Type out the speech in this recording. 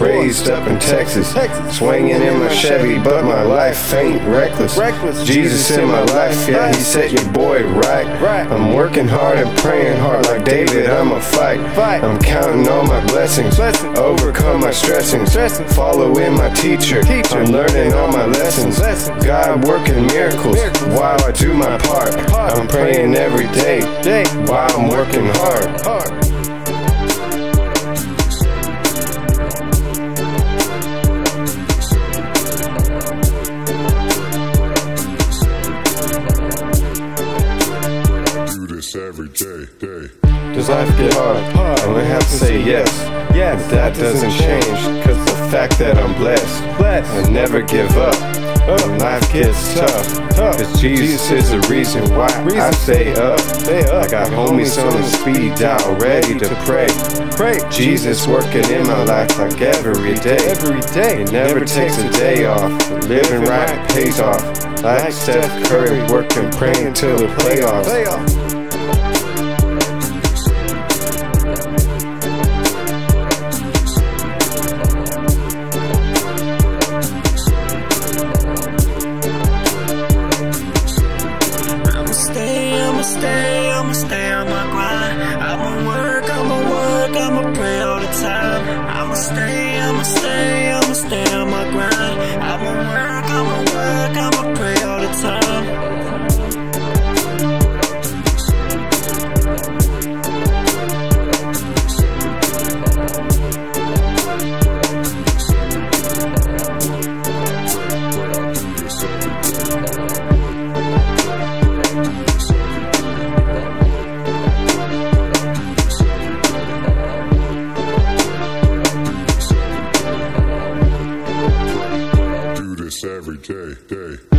raised up in Texas, swinging in my Chevy, but my life ain't reckless. Jesus in my life, yeah, he set your boy right. Right. I'm working hard and praying hard like David. I'ma fight. Fight. I'm counting all my blessings, overcome my stressings, Stressing. following my teacher. I'm learning all my lessons. God working miracles, while I do my part. I'm praying every day Day. while I'm working hard. Day, day. Does life get hard? Hard. I'm gonna have to say yes. Yes. But that doesn't change, cause the fact that I'm blessed. Blessed. I never give up. When life gets tough, Tough. cause Jesus is the reason why I Reason. stay up. Stay up. I got homies on the speed dial, ready to pray. Pray. Jesus working in my life like every day. Every day. He never takes a day off. Living right pays off. Like Steph Curry, working, praying till the playoffs. Stay, I'ma stay, I'ma stay on my grind. I'ma work, I'ma work, I'ma pray all the time. I'ma stay, I'ma stay, I'ma stay on my grind. I'ma work, I'ma work, I'ma pray all the time. Day, day.